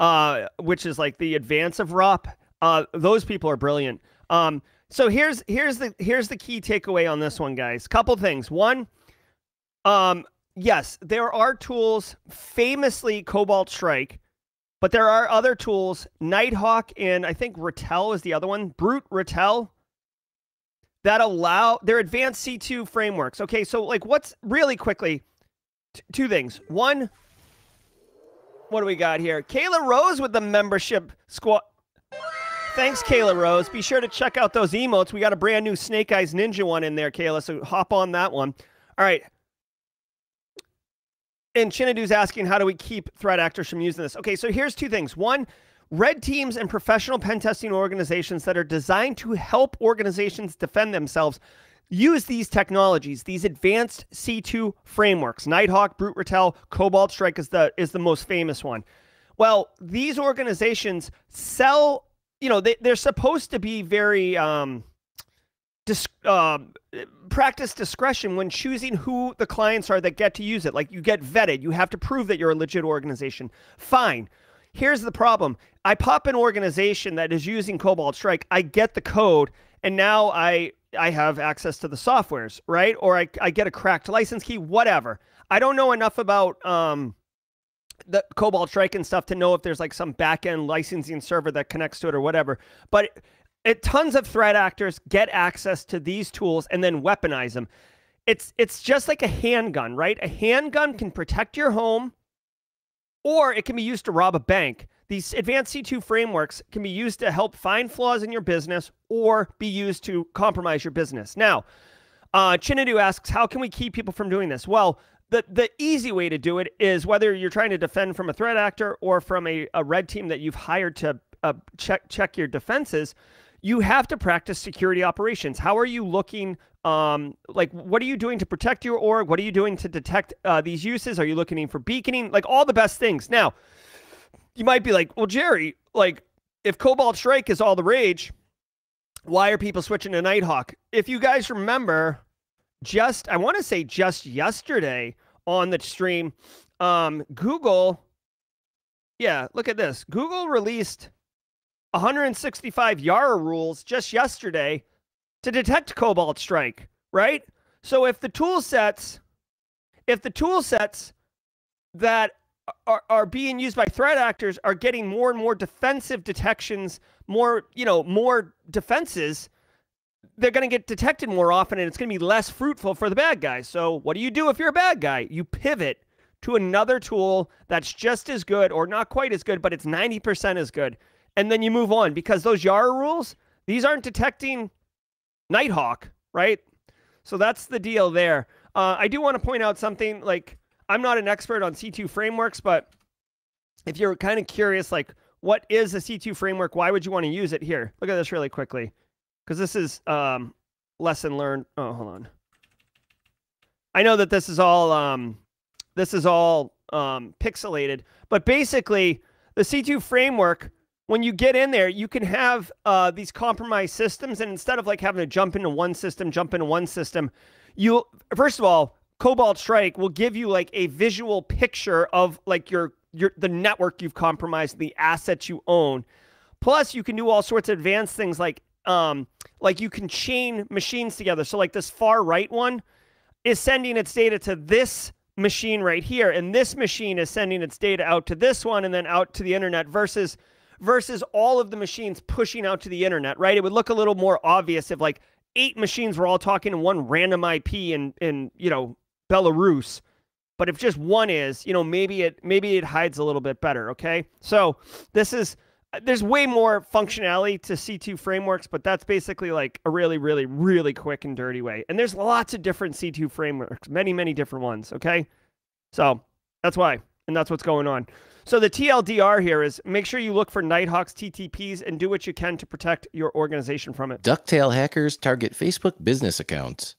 uh, which is like the advance of ROP, uh, those people are brilliant. Um, so here's here's the here's the key takeaway on this one, guys. Couple things. One, um, yes, there are tools, famously Cobalt Strike, but there are other tools. Nighthawk and I think Ratel is the other one. Brute Ratel that allow their advanced C2 frameworks. Okay, so like what's really quickly two things. One, what do we got here? Kayla Rose with the membership squad. Thanks, Kayla Rose. Be sure to check out those emotes. We got a brand new Snake Eyes Ninja one in there, Kayla. So hop on that one. All right. And Chinadu's asking, how do we keep threat actors from using this? Okay, so here's two things. One, red teams and professional pen testing organizations that are designed to help organizations defend themselves use these technologies, these advanced C2 frameworks. Nighthawk, Brute Ratel, Cobalt Strike is the is the most famous one. Well, these organizations sell you know, they, they're supposed to be very um, dis- uh, practice discretion when choosing who the clients are that get to use it. Like you get vetted, you have to prove that you're a legit organization. Fine. Here's the problem. I pop an organization that is using Cobalt Strike. I get the code, and now I I have access to the softwares, right? Or I, I get a cracked license key, whatever. I don't know enough about um, the Cobalt Strike and stuff to know if there's like some back end licensing server that connects to it or whatever. But it, tons of threat actors get access to these tools and then weaponize them. It's it's just like a handgun, right? A handgun can protect your home, or it can be used to rob a bank. These advanced C2 frameworks can be used to help find flaws in your business or be used to compromise your business. Now, uh, Chinadu asks, how can we keep people from doing this? Well, the the easy way to do it is whether you're trying to defend from a threat actor or from a, a red team that you've hired to uh, check check your defenses you have to practice security operations. How are you looking um, like what are you doing to protect your org? What are you doing to detect uh, these uses? Are you looking for beaconing? Like all the best things. Now you might be like well jerry like if cobalt strike is all the rage why are people switching to nighthawk? If you guys remember just I want to say just yesterday on the stream, um, Google, yeah, look at this. Google released 165 Yara rules just yesterday to detect Cobalt Strike, right? So if the tool sets, if the tool sets that are, are being used by threat actors are getting more and more defensive detections, more, you know, more defenses, they're going to get detected more often and it's going to be less fruitful for the bad guys. So, what do you do if you're a bad guy? You pivot to another tool that's just as good or not quite as good, but it's 90% as good. And then you move on because those Yara rules, these aren't detecting Nighthawk, right? So that's the deal there. Uh, I do want to point out something like I'm not an expert on C2 frameworks, but if you're kind of curious, like what is a C2 framework? Why would you want to use it here? Look at this really quickly because this is um, lesson learned. Oh, hold on. I know that this is all um, this is all um, pixelated, but basically the C2 framework, when you get in there, you can have uh, these compromised systems, and instead of like having to jump into one system, jump into one system, you first of all, Cobalt Strike will give you like a visual picture of like your your the network you've compromised, the assets you own. Plus, you can do all sorts of advanced things like um, like you can chain machines together. So like this far right one is sending its data to this machine right here, and this machine is sending its data out to this one and then out to the internet versus versus all of the machines pushing out to the internet, right? It would look a little more obvious if like eight machines were all talking to one random IP in in you know Belarus. But if just one is, you know, maybe it maybe it hides a little bit better. Okay, so this is there's way more functionality to C2 frameworks, but that's basically like a really, really, really quick and dirty way. And there's lots of different C2 frameworks, many, many different ones. Okay, so that's why, and that's what's going on. So the TLDR here is make sure you look for Nighthawk's TTPs and do what you can to protect your organization from it. Ducktail hackers target Facebook business accounts.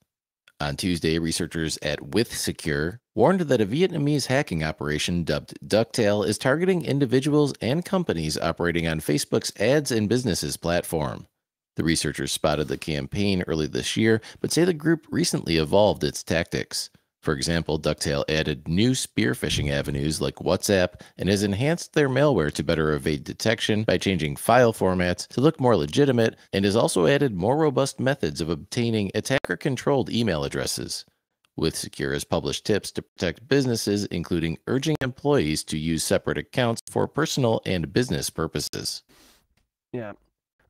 On Tuesday, researchers at WithSecure warned that a Vietnamese hacking operation dubbed Ducktail is targeting individuals and companies operating on Facebook's Ads and Businesses platform. The researchers spotted the campaign early this year, but say the group recently evolved its tactics. For example, Ducktail added new spear phishing avenues like WhatsApp and has enhanced their malware to better evade detection by changing file formats to look more legitimate and has also added more robust methods of obtaining attacker controlled email addresses. WithSecure has published tips to protect businesses, including urging employees to use separate accounts for personal and business purposes. Yeah.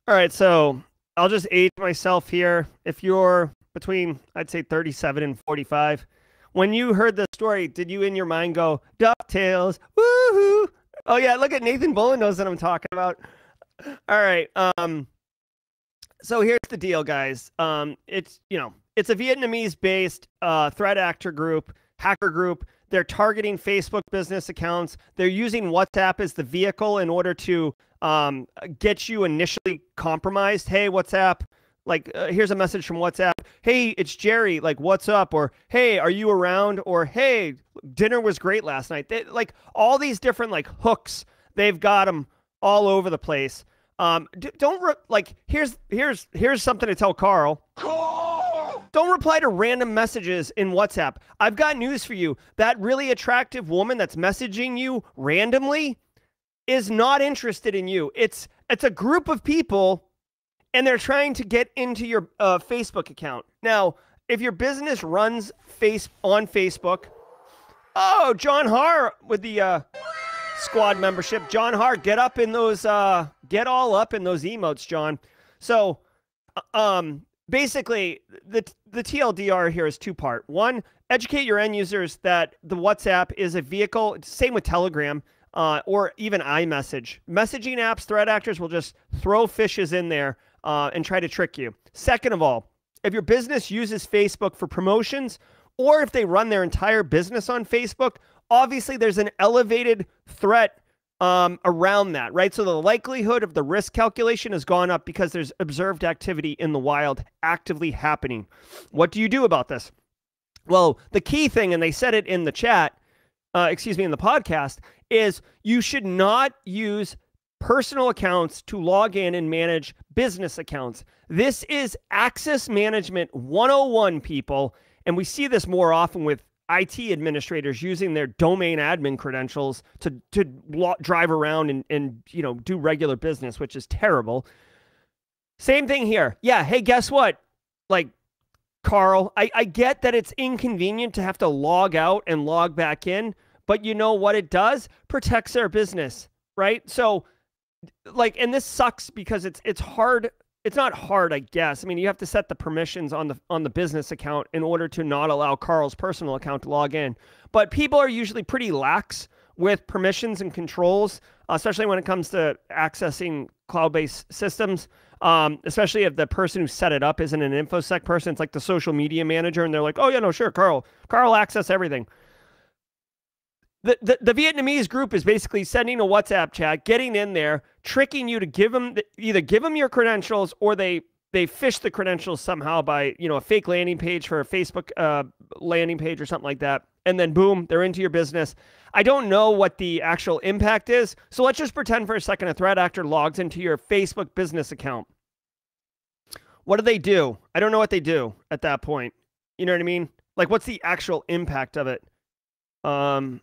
All right. So I'll just age myself here. If you're between, I'd say 37 and 45, when you heard the story, did you in your mind go Ducktales? Woohoo! Oh yeah, look at Nathan Bullen knows what I'm talking about. All right. Um. So here's the deal, guys. Um. It's you know it's a Vietnamese-based uh, threat actor group, hacker group. They're targeting Facebook business accounts. They're using WhatsApp as the vehicle in order to um, get you initially compromised. Hey, WhatsApp, like uh, here's a message from whatsapp hey it's jerry like what's up? or hey are you around? or hey dinner was great last night. They, like all these different like hooks they've got them all over the place. Um d- don't re- like here's here's here's something to tell carl. Don't reply to random messages in whatsapp. I've got news for you. That really attractive woman that's messaging you randomly is not interested in you. It's it's a group of people and they're trying to get into your uh, Facebook account. Now, if your business runs face on Facebook, oh, John Har with the uh, squad membership. John Har, get up in those, uh, get all up in those emotes, John. So, uh, um, basically, the the TLDR here is two part. One, educate your end users that the WhatsApp is a vehicle. Same with Telegram. Uh, or even iMessage. Messaging apps, threat actors will just throw fishes in there uh, and try to trick you. Second of all, if your business uses Facebook for promotions or if they run their entire business on Facebook, obviously there's an elevated threat um, around that, right? So the likelihood of the risk calculation has gone up because there's observed activity in the wild actively happening. What do you do about this? Well, the key thing, and they said it in the chat, uh, excuse me, in the podcast, is you should not use personal accounts to log in and manage business accounts. This is access management 101, people. And we see this more often with IT administrators using their domain admin credentials to, to drive around and, and you know do regular business, which is terrible. Same thing here. Yeah. Hey, guess what? Like, Carl, I, I get that it's inconvenient to have to log out and log back in, but you know what it does? Protects their business, right? So like and this sucks because it's it's hard it's not hard i guess. I mean you have to set the permissions on the on the business account in order to not allow carl's personal account to log in. But people are usually pretty lax with permissions and controls especially when it comes to accessing cloud-based systems. Um, especially if the person who set it up isn't an infosec person it's like the social media manager and they're like oh yeah no sure carl. Carl access everything the, the, the Vietnamese group is basically sending a WhatsApp chat, getting in there, tricking you to give them either give them your credentials or they they phish the credentials somehow by you know a fake landing page for a Facebook uh, landing page or something like that, and then boom, they're into your business. I don't know what the actual impact is, so let's just pretend for a second a threat actor logs into your Facebook business account. What do they do? I don't know what they do at that point. You know what I mean? Like, what's the actual impact of it? Um,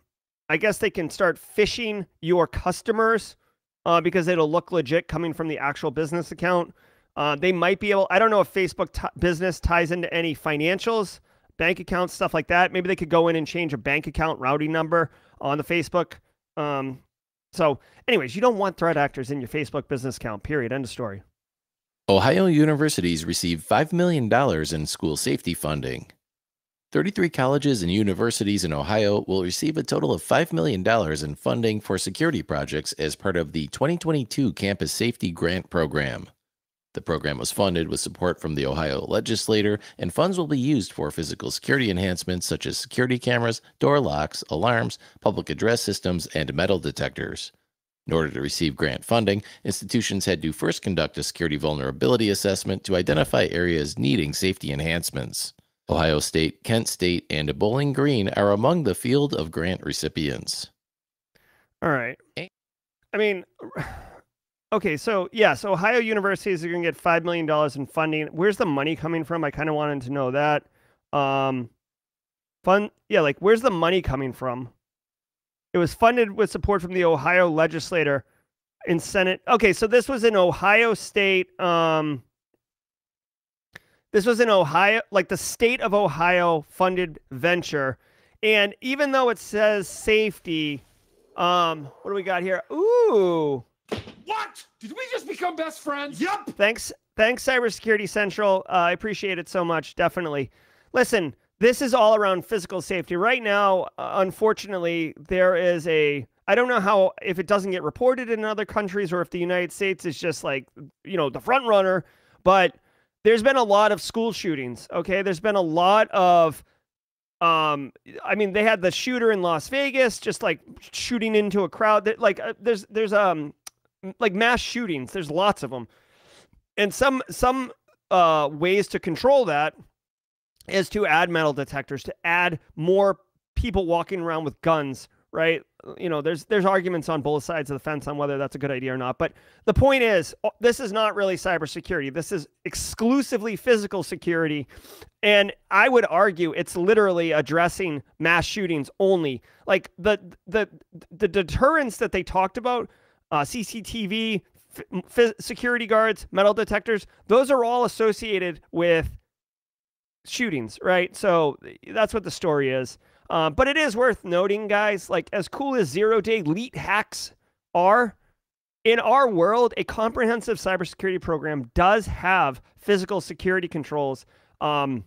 I guess they can start phishing your customers uh, because it'll look legit coming from the actual business account. Uh, they might be able, I don't know if Facebook t- business ties into any financials bank accounts, stuff like that. Maybe they could go in and change a bank account routing number on the Facebook. Um, so, anyways, you don't want threat actors in your Facebook business account. Period. End of story. Ohio universities received $5 million in school safety funding. 33 colleges and universities in Ohio will receive a total of $5 million in funding for security projects as part of the 2022 Campus Safety Grant Program. The program was funded with support from the Ohio legislature, and funds will be used for physical security enhancements such as security cameras, door locks, alarms, public address systems, and metal detectors. In order to receive grant funding, institutions had to first conduct a security vulnerability assessment to identify areas needing safety enhancements. Ohio State, Kent State, and Bowling Green are among the field of grant recipients. All right. I mean, okay, so yes, Ohio universities are going to get $5 million in funding. Where's the money coming from? I kind of wanted to know that. Um, fun, yeah, like where's the money coming from? It was funded with support from the Ohio legislator in Senate. Okay, so this was in Ohio State. Um, this was in Ohio, like the state of Ohio funded venture. And even though it says safety, um, what do we got here? Ooh. What? Did we just become best friends? Yep. Thanks. Thanks, Cybersecurity Central. Uh, I appreciate it so much. Definitely. Listen, this is all around physical safety. Right now, uh, unfortunately, there is a. I don't know how if it doesn't get reported in other countries or if the United States is just like you know the front runner, but there's been a lot of school shootings. Okay, there's been a lot of. Um, I mean, they had the shooter in Las Vegas, just like shooting into a crowd. That like, uh, there's there's um, like mass shootings. There's lots of them, and some some uh ways to control that is to add metal detectors, to add more people walking around with guns, right? You know, there's there's arguments on both sides of the fence on whether that's a good idea or not. But the point is, this is not really cybersecurity. This is exclusively physical security. And I would argue it's literally addressing mass shootings only. Like the the the deterrence that they talked about, uh, CCTV, security guards, metal detectors, those are all associated with shootings, right? So that's what the story is. Uh, but it is worth noting, guys, like as cool as zero day leet hacks are, in our world, a comprehensive cybersecurity program does have physical security controls. Um,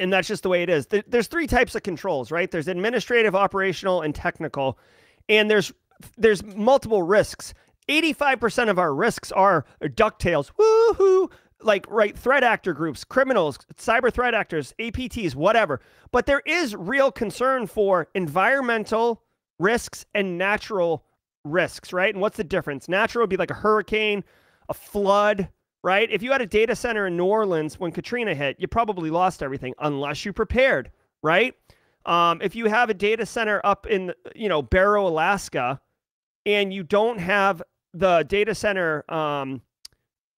and that's just the way it is. There's three types of controls, right? There's administrative, operational, and technical. And there's there's multiple risks. 85% of our risks are ducktails. Woohoo! Like right threat actor groups, criminals, cyber threat actors, APTs, whatever. But there is real concern for environmental risks and natural risks, right? And what's the difference? Natural would be like a hurricane, a flood, right? If you had a data center in New Orleans when Katrina hit, you probably lost everything unless you prepared, right? Um, if you have a data center up in, you know, Barrow, Alaska, and you don't have the data center um,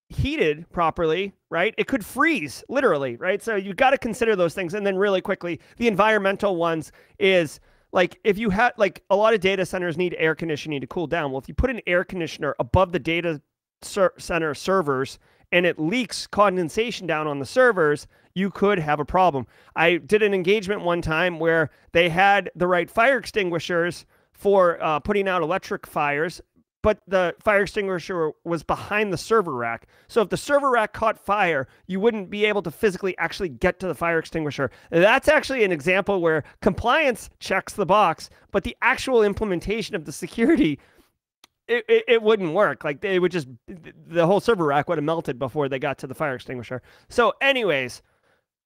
heated properly, right? It could freeze literally, right? So you got to consider those things. And then really quickly, the environmental ones is like if you had like a lot of data centers need air conditioning to cool down. Well, if you put an air conditioner above the data ser- center servers and it leaks condensation down on the servers, you could have a problem. I did an engagement one time where they had the right fire extinguishers for uh, putting out electric fires but the fire extinguisher was behind the server rack. So if the server rack caught fire, you wouldn't be able to physically actually get to the fire extinguisher. That's actually an example where compliance checks the box, but the actual implementation of the security it, it, it, wouldn't work. Like they would just the whole server rack would have melted before they got to the fire extinguisher. So, anyways,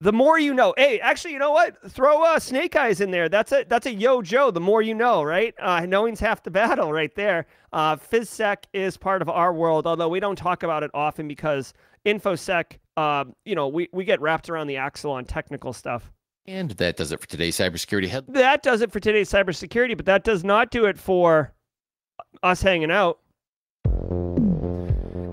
the more you know. Hey, actually, you know what? Throw uh, Snake Eyes in there. That's a that's a yo Joe. The more you know, right? Uh, knowing's half the battle, right there. Uh, FizSec is part of our world, although we don't talk about it often because InfoSec, uh, you know, we we get wrapped around the axle on technical stuff. And that does it for today's cybersecurity head. That does it for today's cybersecurity, but that does not do it for us hanging out.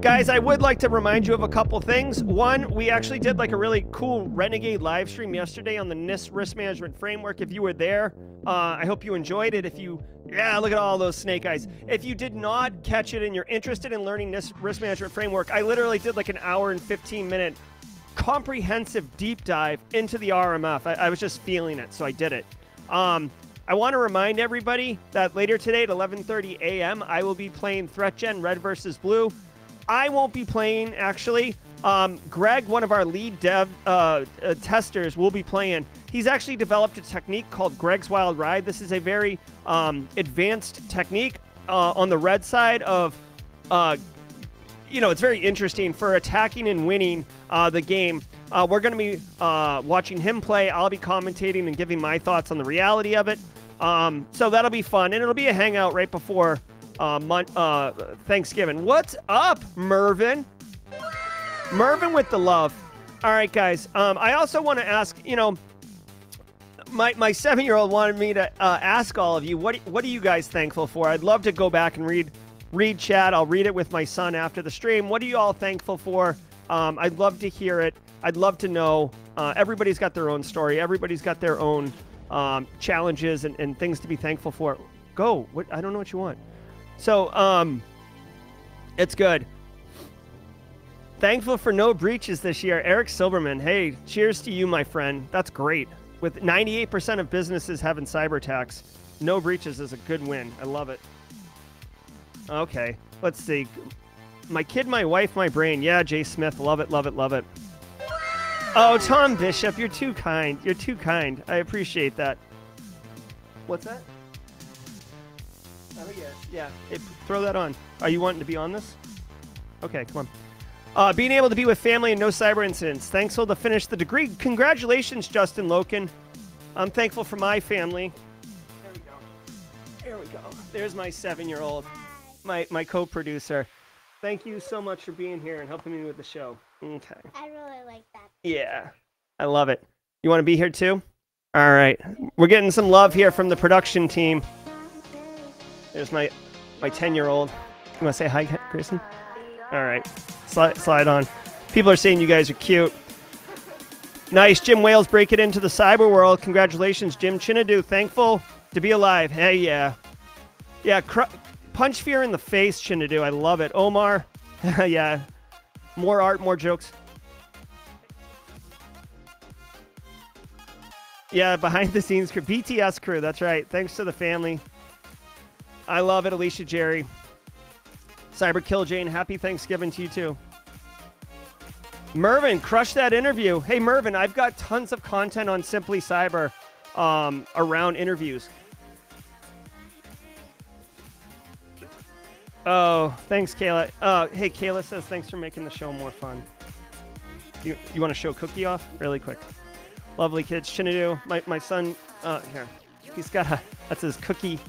Guys, I would like to remind you of a couple things. One, we actually did like a really cool Renegade live stream yesterday on the NIST risk management framework. If you were there, uh, I hope you enjoyed it. If you, yeah, look at all those snake eyes. If you did not catch it and you're interested in learning this risk management framework, I literally did like an hour and 15 minute comprehensive deep dive into the RMF. I, I was just feeling it, so I did it. Um, I want to remind everybody that later today at 11:30 a.m. I will be playing Threat Gen Red versus Blue. I won't be playing actually. Um, Greg, one of our lead dev uh, uh, testers, will be playing. He's actually developed a technique called Greg's Wild Ride. This is a very um, advanced technique uh, on the red side of, uh, you know, it's very interesting for attacking and winning uh, the game. Uh, we're going to be watching him play. I'll be commentating and giving my thoughts on the reality of it. Um, so that'll be fun, and it'll be a hangout right before uh, mon- uh, Thanksgiving. What's up, Mervin? Mervin with the love. All right, guys. Um, I also want to ask, you know, my, my seven year old wanted me to uh, ask all of you what what are you guys thankful for? I'd love to go back and read read chat. I'll read it with my son after the stream. What are you all thankful for? Um, I'd love to hear it. I'd love to know. Uh, everybody's got their own story. Everybody's got their own um, challenges and, and things to be thankful for. Go. What I don't know what you want. So um, it's good. Thankful for no breaches this year. Eric Silverman. Hey, cheers to you, my friend. That's great with 98% of businesses having cyber attacks, no breaches is a good win. I love it. Okay, let's see. My kid, my wife, my brain. Yeah, Jay Smith. Love it, love it, love it. Oh, Tom Bishop, you're too kind. You're too kind. I appreciate that. What's that? Oh, yeah. Yeah. Hey, throw that on. Are you wanting to be on this? Okay, come on. Uh, being able to be with family and no cyber incidents. Thankful to finish the degree. Congratulations, Justin Loken. I'm thankful for my family. There we go. There we go. There's my seven-year-old, my my co-producer. Thank you so much for being here and helping me with the show. Okay. I really like that. Yeah, I love it. You want to be here too? All right. We're getting some love here from the production team. There's my my 10-year-old. You want to say hi, Grayson? All right. Slide, slide on. People are saying you guys are cute. Nice. Jim Wales break it into the cyber world. Congratulations, Jim Chinadu. Thankful to be alive. Hey, yeah. Yeah, punch fear in the face, Chinadu. I love it. Omar. yeah. More art, more jokes. Yeah, behind the scenes crew. BTS crew. That's right. Thanks to the family. I love it, Alicia Jerry. Cyber Kill Jane, happy Thanksgiving to you too. Mervin, crush that interview. Hey, Mervin, I've got tons of content on Simply Cyber um, around interviews. Oh, thanks, Kayla. Uh, hey, Kayla says thanks for making the show more fun. You, you want to show Cookie off really quick? Lovely kids. Chinadu, my, my son, uh, here. He's got a, that's his cookie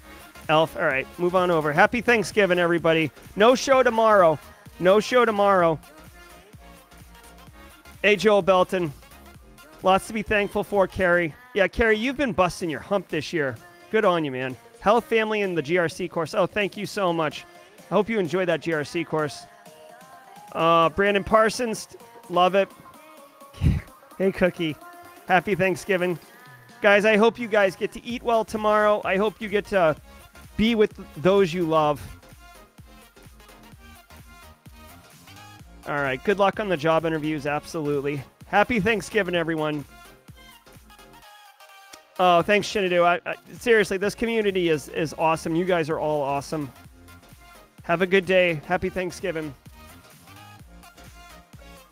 Elf. All right, move on over. Happy Thanksgiving, everybody. No show tomorrow. No show tomorrow. Hey, Joel Belton. Lots to be thankful for, Carrie. Yeah, Carrie, you've been busting your hump this year. Good on you, man. Health, family, and the GRC course. Oh, thank you so much. I hope you enjoyed that GRC course. Uh, Brandon Parsons, love it. hey, Cookie. Happy Thanksgiving. Guys, I hope you guys get to eat well tomorrow. I hope you get to be with those you love. All right. Good luck on the job interviews. Absolutely. Happy Thanksgiving, everyone. Oh, thanks, Shinadu. I, I, seriously, this community is is awesome. You guys are all awesome. Have a good day. Happy Thanksgiving.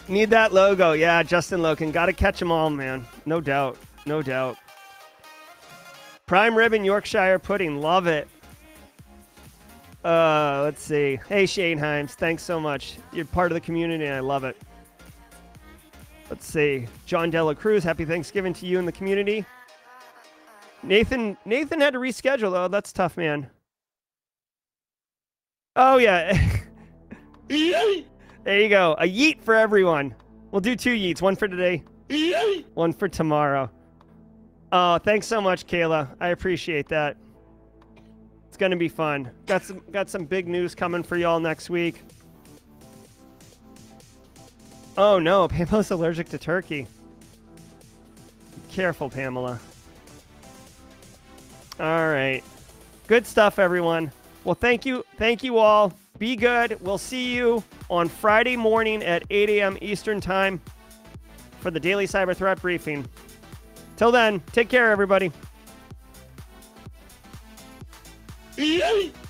Need that logo. Yeah, Justin Loken. Got to catch them all, man. No doubt. No doubt. Prime Rib and Yorkshire Pudding. Love it. Uh, let's see. Hey, Shane Himes, thanks so much. You're part of the community, and I love it. Let's see. John Dela Cruz, happy Thanksgiving to you and the community. Nathan, Nathan had to reschedule though. That's tough, man. Oh yeah. there you go. A yeet for everyone. We'll do two yeets. One for today. One for tomorrow. Oh, thanks so much, Kayla. I appreciate that. It's gonna be fun. Got some got some big news coming for y'all next week. Oh no, Pamela's allergic to turkey. Careful, Pamela. All right. Good stuff, everyone. Well, thank you. Thank you all. Be good. We'll see you on Friday morning at 8 a.m. Eastern Time. for the daily cyber threat briefing. Till then, take care, everybody. Yeet.